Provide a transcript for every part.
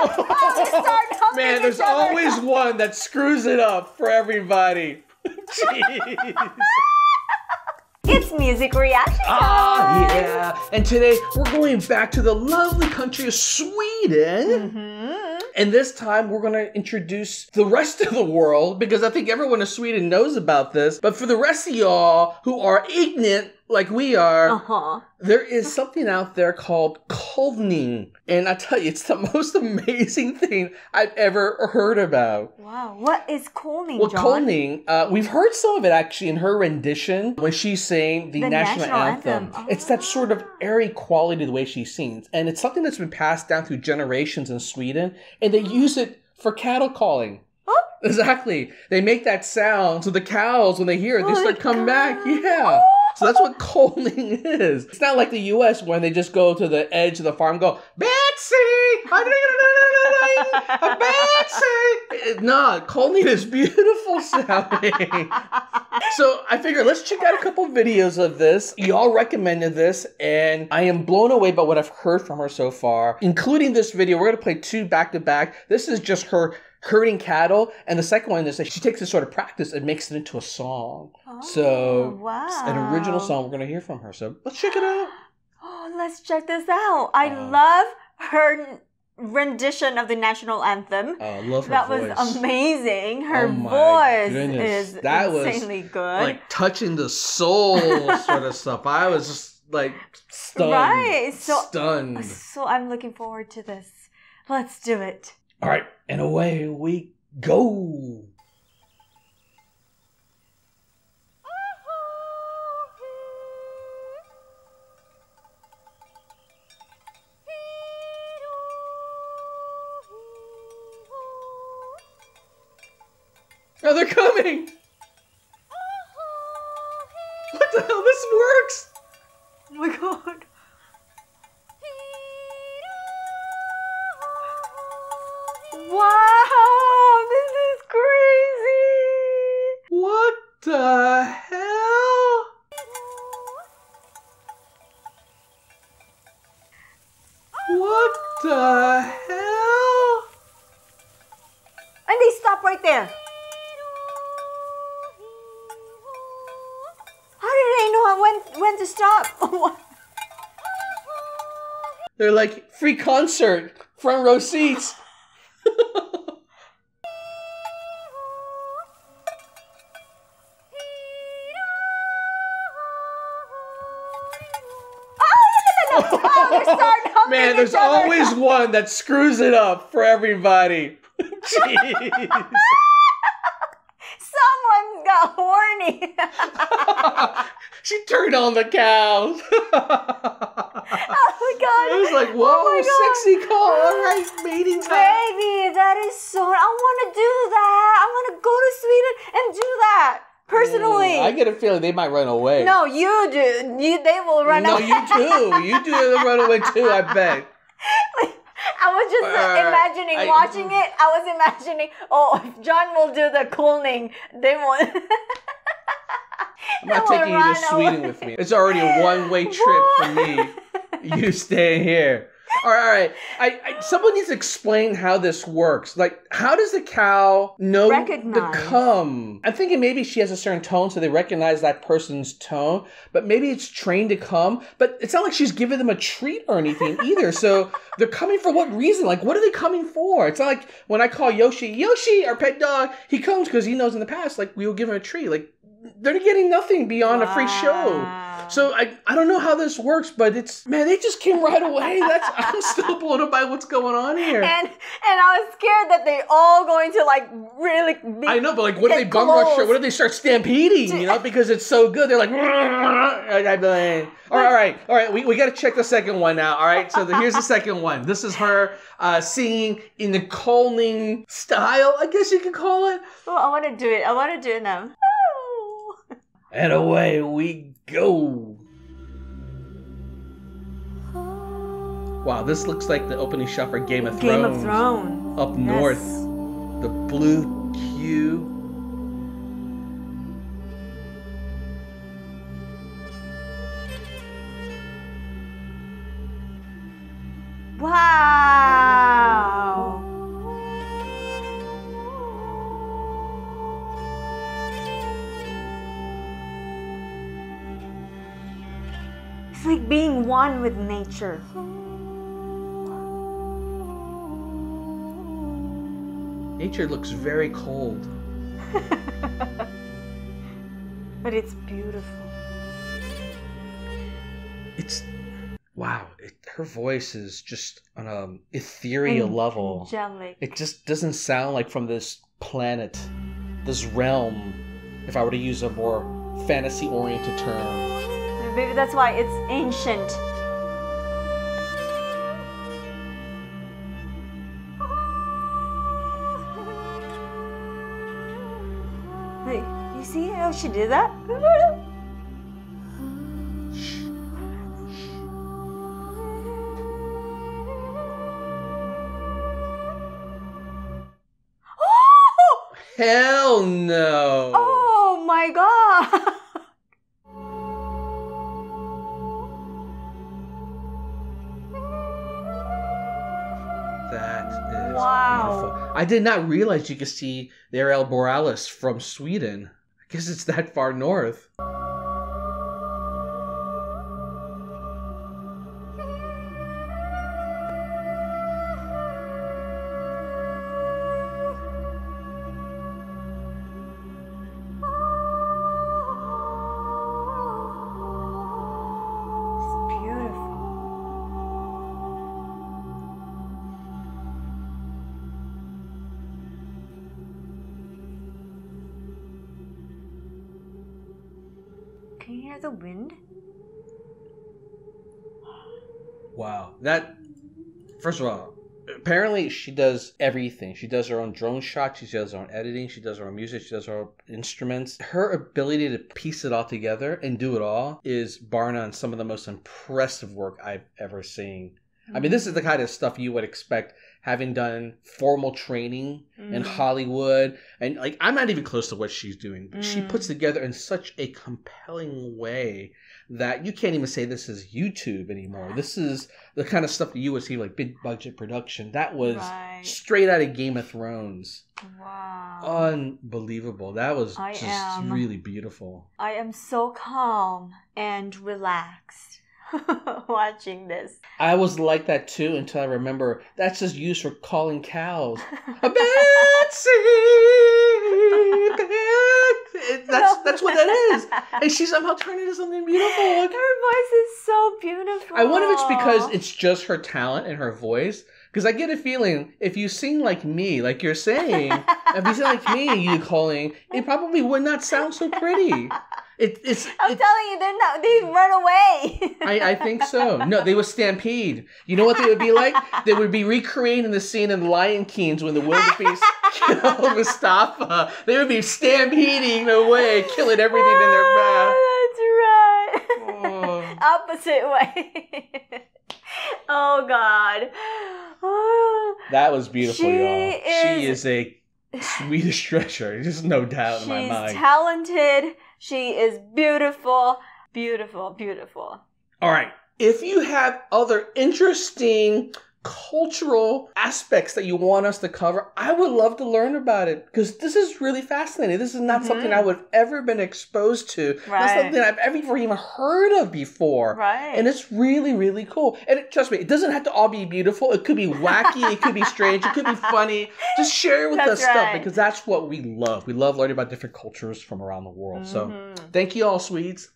Oh, Man, there's always one that screws it up for everybody. Jeez. It's music reaction. Ah, yeah. And today we're going back to the lovely country of Sweden. Mm -hmm. And this time we're going to introduce the rest of the world because I think everyone in Sweden knows about this. But for the rest of y'all who are ignorant like we are, Uh-huh. there is something out there called Kulning. And I tell you, it's the most amazing thing I've ever heard about. Wow. What is kulning, Well, John? Kulning, uh, we've heard some of it actually in her rendition when she's saying the, The national, national anthem. anthem. It's that sort of Ah. airy quality the way she sings. And it's something that's been passed down through generations in Sweden. And they use it for cattle calling. Oh. Exactly. They make that sound so the cows, when they hear it, they Oh, start coming back. Yeah. So that's what kulning is. It's not like the U.S. when they just go to the edge of the farm go, Betsy! Betsy! No, kulning is beautiful sounding. So I figured let's check out a couple videos of this. Y'all recommended this, and I am blown away by what I've heard from her so far, including this video. We're gonna play two back to back. This is just her herding cattle, and the second one is that she takes this sort of practice and makes it into a song. so Oh, wow. it's an original song we're gonna hear from her. So let's check it out. Oh, let's check this out. I Uh. love her rendition of the national anthem. Oh, I love her that voice. was amazing. Her Oh voice goodness. is That was, insanely good. Like touching the soul sort of stuff. I was just like stunned. Right, so- stunned. so I'm looking forward to this. Let's do it. All right, and away we go. Oh, they're coming! There. How did they know when when to stop? They're like free concert, front row seats. oh, Man, there's oh, oh, always one that screws it up for everybody. Jeez. Horny. she turned on the cows. oh my god. It was like, whoa, Oh sexy call. All right, mating time. Baby, that is so. I want to do that. I want to go to Sweden and do that personally. Mm, I get a feeling they might run away. no, you do. You, they will run no, away. No, you do. You do the run away too, I bet. I was just uh, imagining I- watching it. I was imagining, oh, if John will do the kulning. They won't. I'm not taking you to Sweden away. with me. It's already a one way trip for me. You stay here. All right. I, I someone needs to explain how this works. Like, how does the cow know Recognize. to come? I'm thinking maybe she has a certain tone, so they recognize that person's tone. But maybe it's trained to come. But it's not like she's giving them a treat or anything either. So they're coming for what reason? Like, what are they coming for? It's not like when I call Yoshi, Yoshi, our pet dog, he comes because he knows in the past, like we will give him a treat. Like they're getting nothing beyond a free show. So I, I don't know how this works, but it's man, they just came right away. That's I'm still blown up by what's going on here. and and I was scared that they all going to like really. Be, I know, but like, what if they bum rush? What if they start stampeding? You know, because it's so good. They're like, I'm like, all right, all right, all right. We, we got to check the second one now. All right, so the, here's the second one. This is her uh, singing in the calling style, I guess you could call it. Oh, I want to do it. I want to do it now. And away we go. Wow, this looks like the opening shot for Game of Game Thrones. of Thrones. Up Yes. north, the blue Q. like being one with nature. Nature looks very cold. but it's beautiful. It's wow. It, her voice is just on a ethereal level. Angelic. It just doesn't sound like from this planet, this realm. If I were to use a more fantasy-oriented term. Maybe that's why it's ancient. Hey, you see how she did that? Hell no. That is Wow. beautiful. I did not realize you could see the Borealis from Sweden. I guess it's that far north. Can you hear the wind? Wow. That first of all, apparently she does everything. She does her own drone shots, she does her own editing, she does her own music, she does her own instruments. Her ability to piece it all together and do it all is bar none some of the most impressive work I've ever seen. I mean, this is the kind of stuff you would expect having done formal training in Mm. Hollywood. And like, I'm not even close to what she's doing, but she Mm. puts together in such a compelling way that you can't even say this is YouTube anymore. This is the kind of stuff that you would see like big budget production. That was Right. straight out of Game of Thrones. Wow. Unbelievable. That was I just am- really beautiful. I am so calm and relaxed watching this. I was like that too until I remember that's just used for calling cows. A Betsy! That's that's what that is. And she somehow turned it into something beautiful. Like, Her voice is so beautiful. I wonder if it's because it's just her talent and her voice. Because I get a feeling if you sing like me, like you're saying, if you sing like me, you calling, it probably would not sound so pretty. It, it's, I'm it's telling you, they're not. They run away. I, I think so. No, they would stampede. You know what they would be like? They would be recreating the scene in Lion Kings when the wildebeest killed Mustafa. They would be stampeding away, killing everything in their ah, path. That's right. Oh. Opposite way. oh God. Oh, That was beautiful, She y'all. She is- is a Swedish treasure. There's no doubt in my mind. she's talented. She is beautiful. Beautiful. Beautiful. All right. If you have other interesting cultural aspects that you want us to cover, I would love to learn about it because this is really fascinating. This is not Mhm. something I would have ever been exposed to. Right. Not something I've ever even heard of before. Right. And it's really, really cool. And it, trust me, it doesn't have to all be beautiful. It could be wacky. it could be strange. It could be funny. Just share it with That's us stuff because that's what we love. We love learning about different cultures from around the world. So Mhm. thank you all, Swedes.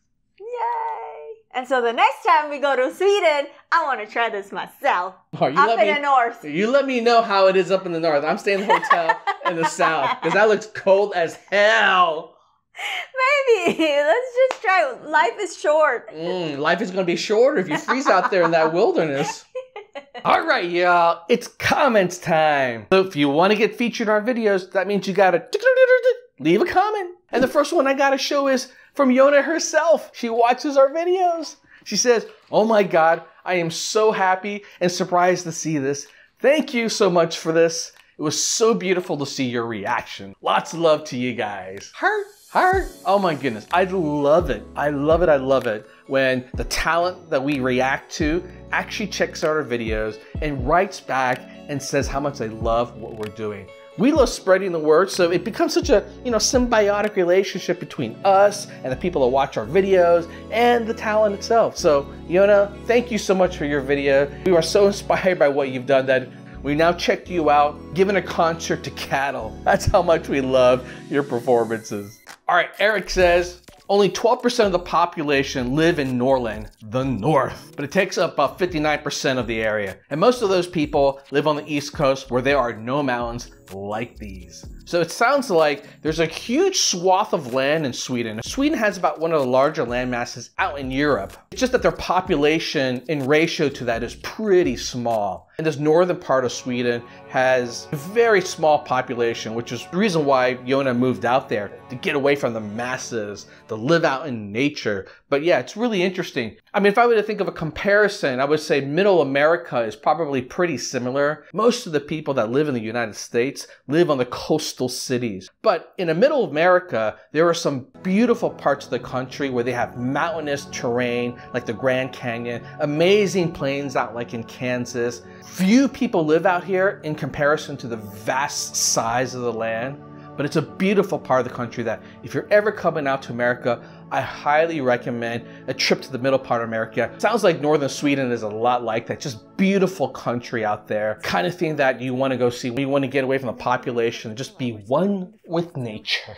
And so the next time we go to Sweden, I want to try this myself. Oh, you Up let in me, the north. You let me know how it is up in the north. I'm staying in the hotel in the south because that looks cold as hell. Maybe. Let's just try. Life is short. Mm, life is going to be shorter if you freeze out there in that wilderness. All right, y'all. It's comments time. So if you want to get featured in our videos, that means you got to leave a comment. And the first one I got to show is from Jonna herself. She watches our videos. She says, Oh my God, I am so happy and surprised to see this. Thank you so much for this. It was so beautiful to see your reaction. Lots of love to you guys. Heart, heart. Oh my goodness. I love it. I love it. I love it when the talent that we react to actually checks out our videos and writes back and says how much they love what we're doing. We love spreading the word, so it becomes such a you know symbiotic relationship between us and the people that watch our videos and the talent itself. So, Jonna, thank you so much for your video. We were so inspired by what you've done that we now checked you out, giving a concert to cattle. That's how much we love your performances. All right, Eric says, only 12% of the population live in Norrland, the North, but it takes up about 59% of the area. And most of those people live on the East Coast where there are no mountains like these. So it sounds like there's a huge swath of land in Sweden. Sweden has about one of the larger land masses out in Europe. It's just that their population in ratio to that is pretty small. And this northern part of Sweden has a very small population, which is the reason why Jonna moved out there to get away from the masses, to live out in nature. But yeah, it's really interesting. I mean, if I were to think of a comparison, I would say middle America is probably pretty similar. Most of the people that live in the United States live on the coastal cities. But in the middle America, there are some beautiful parts of the country where they have mountainous terrain, like the Grand Canyon, amazing plains out like in Kansas. Few people live out here in comparison to the vast size of the land. But it's a beautiful part of the country that if you're ever coming out to America, I highly recommend a trip to the middle part of America. Sounds like northern Sweden is a lot like that. Just beautiful country out there. Kind of thing that you want to go see. You want to get away from the population and just be one with nature.